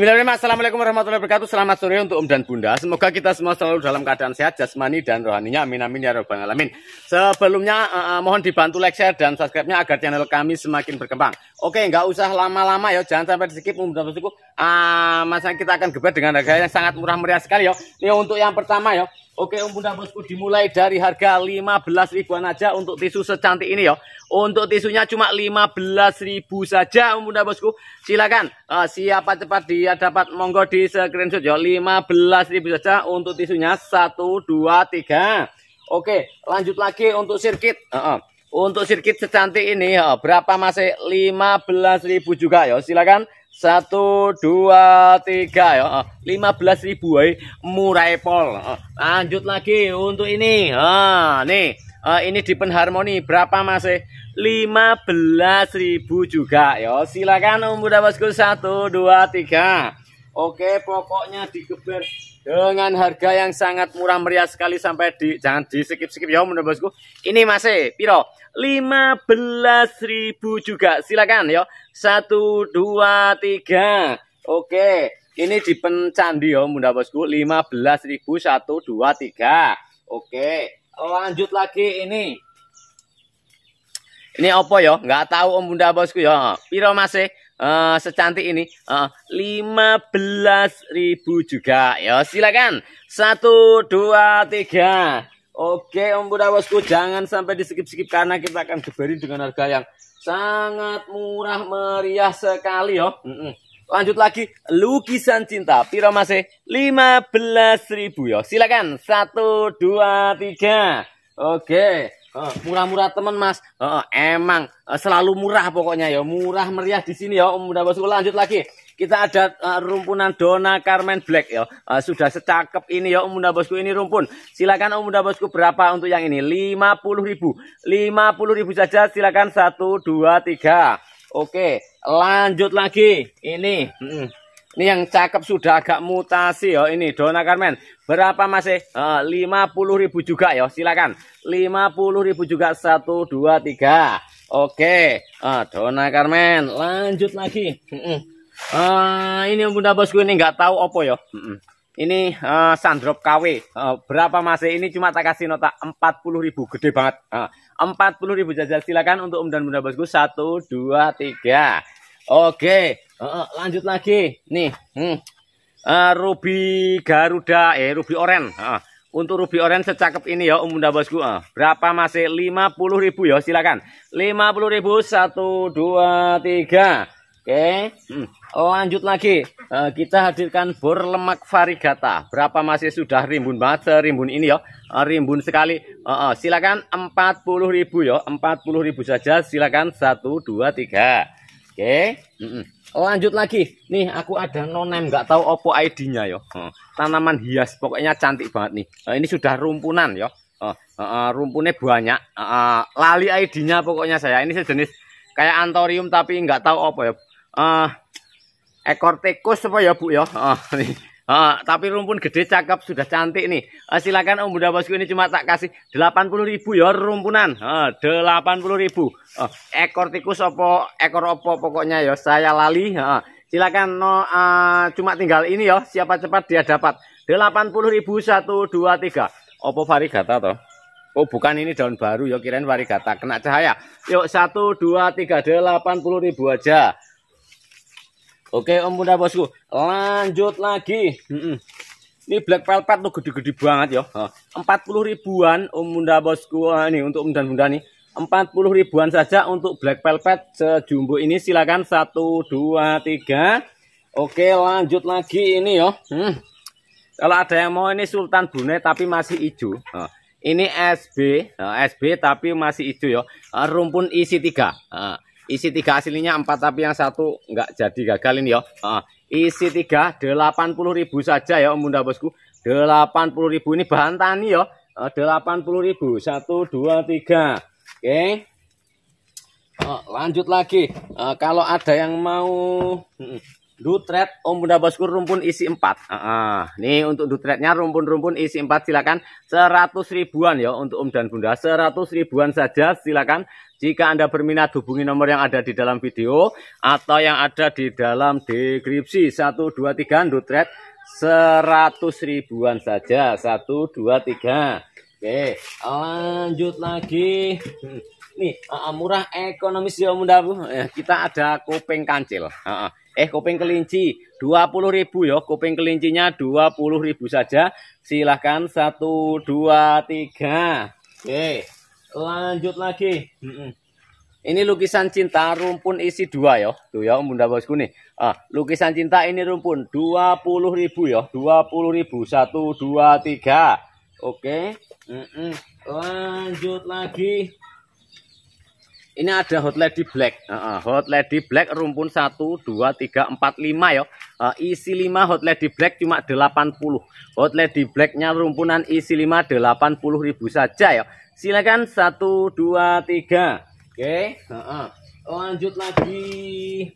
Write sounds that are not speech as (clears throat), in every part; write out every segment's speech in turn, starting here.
Bismillahirrahmanirrahim. Assalamualaikum warahmatullahi wabarakatuh. Selamat sore untuk Om dan Bunda. Semoga kita semua selalu dalam keadaan sehat, jasmani dan rohaninya. Amin amin ya rabbal alamin. Sebelumnya uh, mohon dibantu like, share dan subscribe-nya agar channel kami semakin berkembang. Oke, nggak usah lama-lama ya. Jangan sampai di skip. Uh, masa kita akan geber dengan harga yang sangat murah meriah sekali ya. Ini untuk yang pertama ya. Oke Om Bunda Bosku dimulai dari harga 15 ribuan aja untuk tisu secantik ini ya. Untuk tisunya cuma 15 ribu saja Om Bunda Bosku. Silakan uh, siapa cepat dia dapat monggo di screenshot ya 15 ribu saja untuk tisunya 1 2 3. Oke, lanjut lagi untuk sirkit. Uh -uh. Untuk sirkit secantik ini ya, berapa masih 15 ribu juga ya. Silakan satu dua tiga ya. Lima belas ribu eh. murah pol. Lanjut lagi untuk ini. Ah nih. Uh, ini di penharmoni berapa lima belas ribu juga ya. Silakan muda bosku. Satu dua tiga. Oke pokoknya digeber dengan harga yang sangat murah meriah sekali sampai di jangan di skip skip ya muda bosku ini masih piro 15.000 juga. Silakan ya. Satu, dua, tiga. Oke. Ini di pencandi ya, Bunda Bosku. 15.000 satu, dua, tiga. Oke. Lanjut lagi ini. Ini apa ya? Nggak tahu Om Bunda Bosku ya. Piro masih uh, secantik ini? Uh, 15.000 juga. Ya, silakan. Satu, dua, tiga. Oke Om Bunda Bosku jangan sampai di skip-skip karena kita akan geberi dengan harga yang sangat murah meriah sekali yo. Lanjut lagi lukisan cinta Piro masih 15.000 yo. Silakan 1 2 3. Oke. Murah-murah teman Mas. Oh, emang eh, selalu murah pokoknya ya. Murah meriah di sini ya Om Bunda Bosku. Lanjut lagi kita ada uh, rumpunan Dona Carmen Black ya. Uh, sudah secakep ini ya Om Bunda Bosku ini rumpun. Silakan Om Bunda Bosku berapa untuk yang ini? 50.000. 50.000 saja silakan 1 2 3. Oke, lanjut lagi. Ini. Hmm. Ini yang cakep sudah agak mutasi ya ini Dona Carmen. Berapa masih? Uh, 50.000 juga ya. Silakan. 50.000 juga 1 2 3. Oke, uh, Dona Carmen. Lanjut lagi. Hmm. Uh, ini bunda bosku ini nggak tahu opo ya. Ini uh, sandrop KW. Uh, berapa masih ini cuma tak kasih nota 40.000 gede banget. Uh, 40.000 jajal silakan untuk om dan bunda bosku 1 2 3. Oke, uh, lanjut lagi. Nih, hmm. uh, ruby Garuda eh ruby oren. Uh, untuk ruby oren secakep ini ya om bunda bosku. Uh, berapa masih 50.000 ya silakan. 50.000 1 2 3. Oke, hmm. lanjut lagi. Uh, kita hadirkan bor lemak varigata. Berapa masih sudah rimbun banget serimbun ini ya? Uh, rimbun sekali. Uh, uh, silakan 40.000 ya. 40.000 saja. Silakan 1 2 3. Oke. Hmm. Lanjut lagi. Nih, aku ada nonem nggak tahu opo ID-nya ya. Uh, tanaman hias pokoknya cantik banget nih. Uh, ini sudah rumpunan uh, rumpunnya banyak. Lali ID-nya pokoknya saya. Ini sejenis kayak antorium tapi nggak tahu apa ya ekor tikus apa ya Bu ya. Uh, tapi rumpun gede cakep sudah cantik nih. Uh, silakan Om Bunda Bosku ini cuma tak kasih 80.000 ya rumpunan. Uh, 80.000. Uh, ekor tikus apa ekor apa pokoknya ya saya lali. Uh, silakan no uh, cuma tinggal ini ya. Siapa cepat dia dapat. 80.000 1 2 3. Opo varigata toh? Oh bukan ini daun baru ya kirain varigata kena cahaya. Yuk 1 2 3 80.000 aja. Oke Om Bunda Bosku, lanjut lagi. Ini black velvet tuh gede-gede banget ya. 40 ribuan Om Bunda Bosku ini untuk dan Bunda nih. 40 ribuan saja untuk black velvet sejumbo ini silakan 1 2 3. Oke, lanjut lagi ini ya. Hmm. Kalau ada yang mau ini Sultan Brunei tapi masih hijau. ini SB, SB tapi masih hijau ya. rumpun isi 3 isi tiga aslinya empat tapi yang satu nggak jadi gagal ini ya. Uh, isi tiga delapan puluh ribu saja ya om bunda bosku. delapan puluh ribu ini bahan tani ya delapan puluh ribu. Satu dua tiga. Oke. Uh, lanjut lagi. Kalau ada yang mau uh, Dutret Om Bunda Bosku rumpun isi 4. Uh. Nih untuk dutretnya rumpun-rumpun isi 4 silakan 100 ribuan ya untuk Om dan Bunda. 100 ribuan saja silakan. Jika Anda berminat hubungi nomor yang ada di dalam video atau yang ada di dalam deskripsi 1 2 3 dutret 100 ribuan saja. 1 2 3. Oke, lanjut lagi. Nih, uh, murah ekonomis ya Bunda Bu. Eh, kita ada kuping kancil. Uh, uh eh kuping kelinci 20.000 ya. Kuping kelincinya 20.000 saja. Silahkan 1 2 3 oke lanjut lagi. Ini lukisan cinta rumpun isi dua ya. Tuh ya bunda bosku nih. Ah lukisan cinta ini rumpun 20.000 ya. 20.000 1 2 3 oke lanjut lagi ini ada Hot Lady Black. Uh, Hot Lady Black rumpun 1, 2, 3, 4, 5 ya. Uh, isi 5 Hot Lady Black cuma 80. Hot Lady Blacknya rumpunan isi 5 80 ribu saja ya. Silakan 1, 2, 3. Oke. Uh, uh. Lanjut lagi.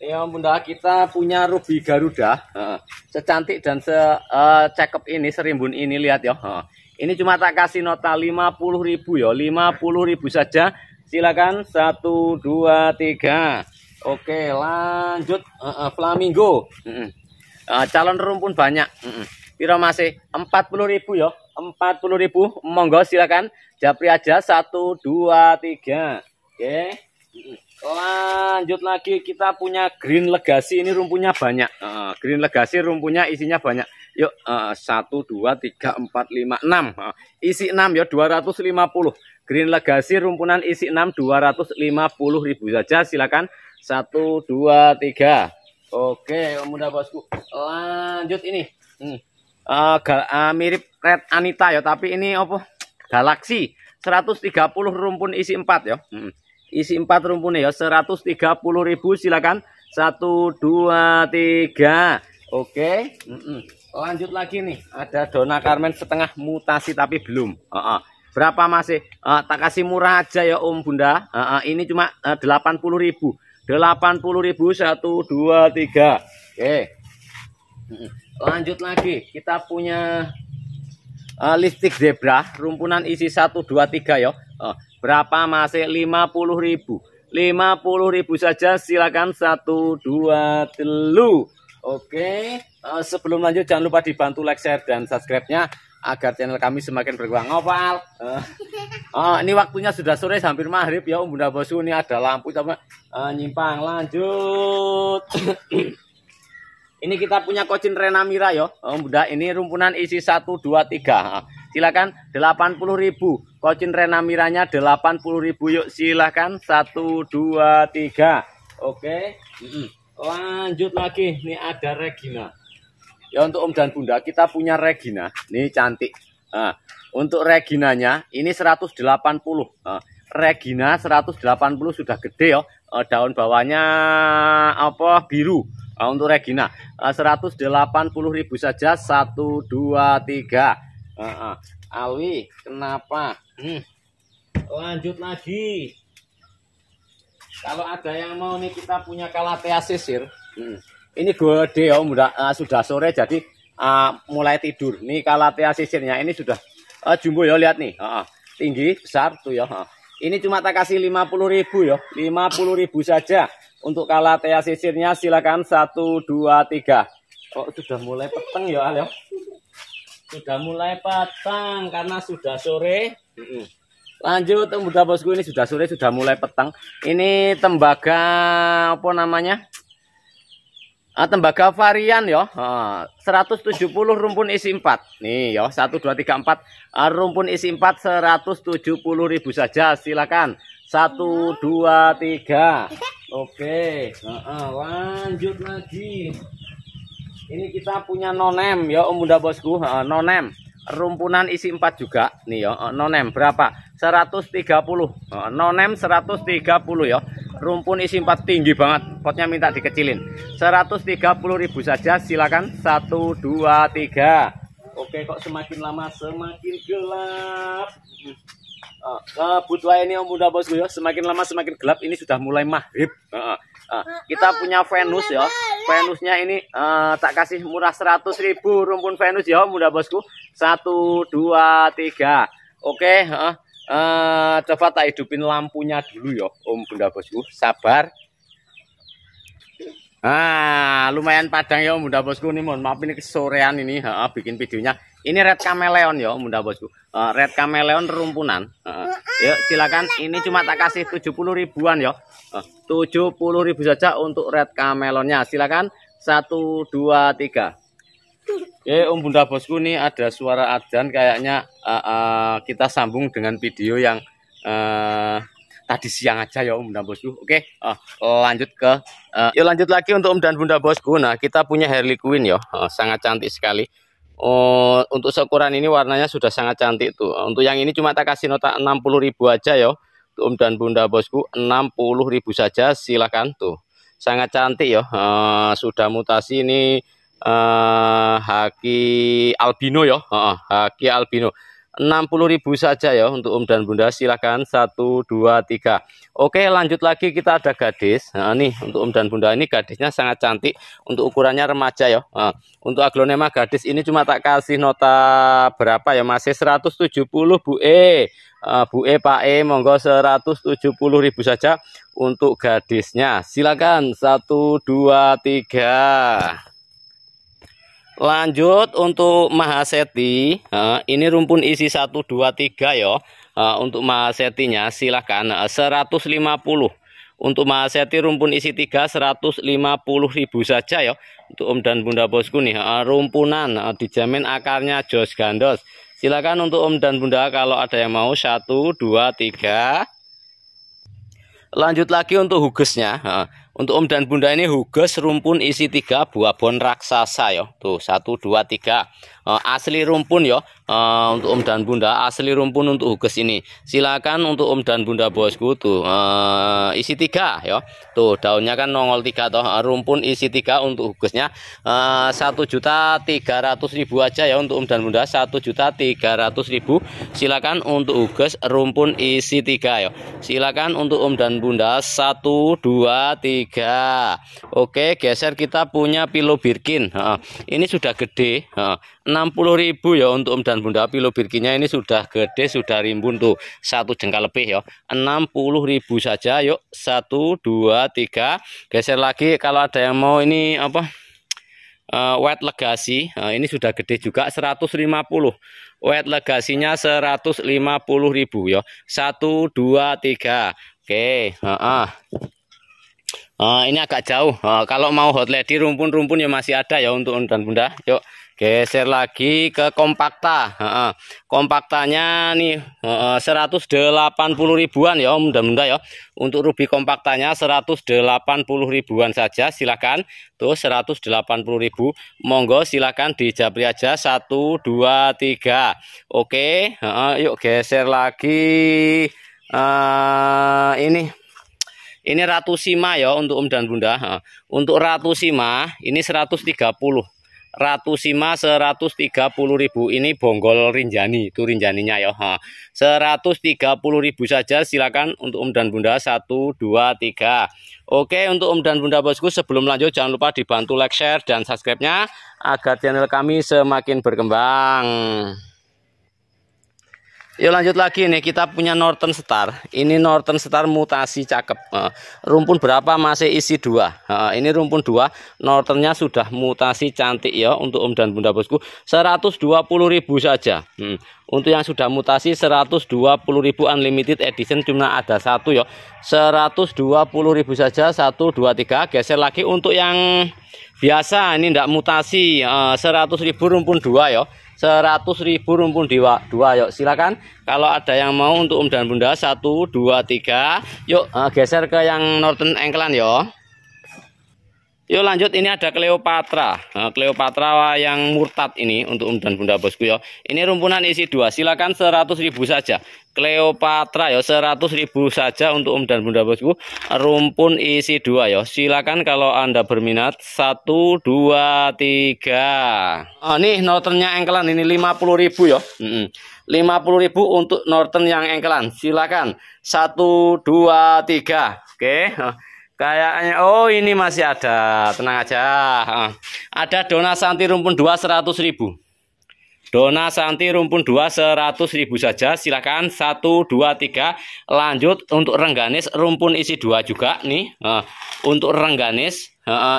Ya bunda kita punya Ruby Garuda. Uh, secantik dan se uh, cakep ini, serimbun ini lihat ya. Uh. Ini cuma tak kasih nota 50.000 ya, 50.000 saja. Silakan 1 2 3. Oke, lanjut uh, uh, flamingo. Uh, uh, calon rumpun banyak. Uh, uh. Piro masih 40.000 ya. 40.000 monggo silakan japri aja 1 2 3. Oke. Lanjut lagi kita punya green legacy ini rumpunya banyak. Uh, green legacy rumpunya isinya banyak. Yuk, uh, 1, 2, 3, 4, 5, 6. Uh, isi 6 ya, 250. Green Legacy rumpunan isi 6, 250 ribu saja. Silakan 1, 2, 3. Oke, mudah bosku. Lanjut ini. Hmm. Uh, uh, mirip Red Anita ya, tapi ini apa? Galaxy. 130 rumpun isi 4 ya. Hmm. Isi 4 rumpun ya, 130 ribu silakan. 1, 2, 3. Oke. Mm -mm. Lanjut lagi nih, ada Dona Carmen setengah mutasi tapi belum. Uh -uh. Berapa masih? Uh, tak kasih murah aja ya Om Bunda. Uh -uh. Ini cuma uh, 80.000. 80.000 satu dua tiga. Oke. Lanjut lagi, kita punya uh, listrik zebra rumpunan isi 1 2 3 ya. Uh, berapa masih 50.000. 50.000 saja silakan 1 2 3. Oke, uh, sebelum lanjut jangan lupa dibantu like, share, dan subscribe-nya agar channel kami semakin berkembang. Ngopal. Uh, uh, ini waktunya sudah sore hampir maghrib ya, Bunda Bosku. Ini ada lampu coba uh, nyimpang. Lanjut. (clears throat) ini kita punya kocin Renamira ya, uh, Bunda. Ini rumpunan isi 1 2 3. Uh, silakan 80.000. Kocin Renamiranya 80.000 yuk silakan 1 2 3. Oke. Mm -mm. Lanjut lagi, nih ada Regina. Ya untuk Om dan Bunda kita punya Regina, nih cantik. Nah, untuk Reginanya ini 180. Nah, Regina 180 sudah gede ya. Daun bawahnya apa biru. Nah, untuk Regina uh, 180.000 saja 1 2 3. Uh, uh. Alwi, kenapa? Hmm. Lanjut lagi. Kalau ada yang mau nih kita punya kalatea sisir. Hmm. Ini gede ya, mudah, uh, sudah sore jadi uh, mulai tidur. Nih kalatea sisirnya ini sudah uh, jumbo ya lihat nih. Uh, tinggi besar tuh ya. Uh. Ini cuma tak kasih 50 ribu ya. 50 ribu saja. Untuk kalatea sisirnya silakan 1 2 3. Oh, sudah mulai peteng ya, Al ya. Sudah mulai petang karena sudah sore. Hmm. Lanjut muda bosku ini sudah sore sudah mulai petang. Ini tembaga apa namanya? Ah, tembaga varian ya. Ah, 170 rumpun isi 4. Nih ya, 1 2 3 4. Ah, rumpun isi 4 170.000 saja. Silakan. 1 2 3. Oke. Ah, ah, lanjut lagi. Ini kita punya nonem ya, Om Bunda Bosku. Nonem rumpunan isi 4 juga. Nih ya nonem berapa? 130 nonem 130 ya rumpun isi 4 tinggi banget. Potnya minta dikecilin. 130.000 saja silakan. 1 2 3 oke kok semakin lama semakin gelap. Uh, kebutuhan ini om muda bosku ya semakin lama semakin gelap. Ini sudah mulai maghrib uh, kita punya Venus ya. Venusnya ini uh, tak kasih murah 100 ribu rumpun Venus ya mudah bosku. Satu dua tiga. Oke uh, uh, coba tak hidupin lampunya dulu ya Om Bunda bosku. Sabar. Ah, lumayan padang ya Bunda Bosku. Ini mohon maaf ini kesorean ini uh, bikin videonya. Ini red kameleon ya Bunda Bosku. Uh, red kameleon rumpunan. Uh, yuk silakan ini cuma tak kasih 70 ribuan ya. Uh, 70 ribu saja untuk red kameleonnya. Silakan 1 2 3. Oke, Om Bunda Bosku ini ada suara adzan kayaknya uh, uh, kita sambung dengan video yang uh, tadi siang aja ya Om dan Bosku. Oke, uh, lanjut ke uh, yuk lanjut lagi untuk Om dan Bunda Bosku. Nah, kita punya Harley Quinn ya. Uh, sangat cantik sekali. Oh, untuk seukuran ini warnanya sudah sangat cantik tuh. Untuk yang ini cuma tak kasih nota 60.000 aja ya. Om dan Bunda Bosku 60.000 saja silakan tuh. Sangat cantik ya. Uh, sudah mutasi ini uh, haki albino ya. Uh, haki albino. 60.000 saja ya untuk Om dan Bunda. Silahkan 1 2 3 Oke lanjut lagi. Kita ada gadis. Nah, nih untuk Om dan Bunda. Ini gadisnya sangat cantik untuk ukurannya remaja ya. Nah, untuk aglonema gadis ini cuma tak kasih nota berapa ya masih 170 Bu E. Uh, Bu E Pak E monggo 170.000 saja untuk gadisnya. Silakan 1 2 3 Lanjut untuk Mahaseti, uh, ini rumpun isi 1 2 3 ya. Uh, untuk Mahasetinya silahkan uh, 150. Untuk Mahaseti rumpun isi 3 150 ribu saja ya. Untuk Om dan Bunda Bosku nih, rumpunan dijamin akarnya jos gandos. Silakan untuk Om dan Bunda kalau ada yang mau 1 2 3. Lanjut lagi untuk hugesnya. Untuk Om dan Bunda ini huges rumpun isi tiga buah bon raksasa ya. Tuh satu dua tiga asli rumpun ya. Uh, untuk Om dan Bunda asli rumpun untuk huges ini. Silakan untuk Om dan Bunda bosku tuh uh, isi tiga ya. Tuh daunnya kan nongol tiga toh rumpun isi tiga untuk hugesnya satu juta tiga ratus ribu aja ya untuk Om dan Bunda satu juta tiga ratus ribu. Silakan untuk huges rumpun isi tiga ya. Silakan untuk Om dan Bunda satu dua tiga oke geser kita punya pilo birkin ini sudah gede 60.000 ya untuk om dan bunda. Pilo birkinnya ini sudah gede sudah rimbun tuh. Satu jengkal lebih ya. 60.000 saja. Yuk satu dua tiga. Geser lagi. Kalau ada yang mau ini apa uh, wet legasi. Uh, ini sudah gede juga 150 wet legasinya 150.000 ya. 1 2 3 oke uh -uh. Uh, ini agak jauh. Uh, kalau mau hot lady rumpun-rumpun ya masih ada ya untuk dan bunda. Yuk geser lagi ke kompakta. Kompaktanya nih uh, 180 ribuan ya bunda ya. Untuk ruby kompaktanya 180 ribuan saja. Silakan. Tuh 180 ribu. Monggo silakan dijabri aja. 1, 2, 3. Oke. Yuk geser lagi. Uh, ini ini Ratu Sima ya untuk Om dan Bunda. Untuk Ratu Sima ini 130. Ratu Sima 130.000 ini bonggol rinjani itu rinjaninya ya. 130.000 saja silakan untuk Om dan Bunda. 1 2 3 Oke untuk Om dan Bunda bosku sebelum lanjut jangan lupa dibantu like share dan subscribe-nya agar channel kami semakin berkembang Yuk lanjut lagi nih kita punya Northern Star. Ini Northern Star mutasi cakep. Uh, rumpun berapa masih isi dua. Uh, ini rumpun dua. Northernnya sudah mutasi cantik ya untuk Om dan Bunda Bosku. 120.000 saja. Hmm. Untuk yang sudah mutasi 120.000 unlimited edition cuma ada satu ya. 120.000 saja. 1 2 3. Geser lagi untuk yang biasa ini tidak mutasi uh, 100.000 rumpun dua ya seratus ribu rumpun dua dua yuk silakan. Kalau ada yang mau untuk om dan bunda satu dua tiga yuk uh, geser ke yang northern engkelan yo Yuk lanjut ini ada Cleopatra. Nah, Cleopatra yang murtad ini untuk um dan bunda bosku ya. Ini rumpunan isi dua. Silakan seratus ribu saja. Cleopatra ya seratus ribu saja untuk um dan bunda bosku. Rumpun isi dua ya. Silakan kalau anda berminat satu dua tiga. Oh, nih northernnya engkelan ini lima puluh ribu ya. Lima puluh ribu untuk northern yang engkelan. Silakan satu dua tiga. Oke. Kayaknya oh ini masih ada. Tenang aja. Ada dona santi rumpun 2 100 ribu. Dona santi rumpun 2 100 ribu saja. Silakan 1 2 3. Lanjut untuk rengganis rumpun isi 2 juga nih. untuk rengganis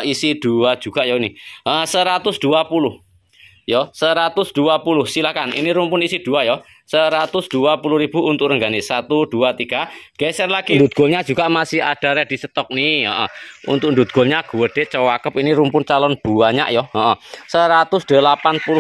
isi 2 juga ya ini. 120. Yo, 120 silakan. Ini rumpun isi 2 ya. 120.000 untuk renggani. 1 2 3 geser lagi. Ndut golnya juga masih ada ready stok nih ya. untuk ndut golnya gede cowakep. Ini rumpun calon banyak ya 180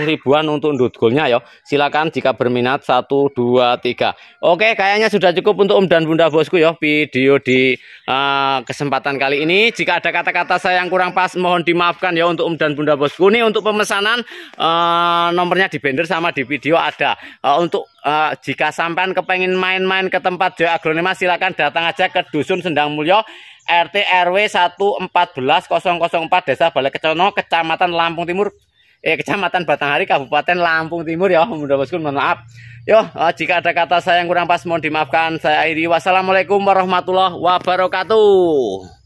ribuan untuk ndut golnya ya silakan jika berminat 1 2 3 oke kayaknya sudah cukup untuk om dan bunda bosku ya video di uh, kesempatan kali ini. Jika ada kata-kata saya yang kurang pas mohon dimaafkan ya untuk om dan bunda bosku. Ini untuk pemesanan uh, nomornya di banner sama di video ada. Uh, untuk uh, jika sampean kepengen main-main ke tempat Joy Agronoma silakan datang aja ke Dusun Sendang Mulyo RT RW 114004 Desa Balai Kecono Kecamatan Lampung Timur. Eh Kecamatan Batanghari Kabupaten Lampung Timur ya. Mudah bosku mohon maaf. Yo uh, jika ada kata saya yang kurang pas mohon dimaafkan. Saya akhiri wassalamualaikum warahmatullahi wabarakatuh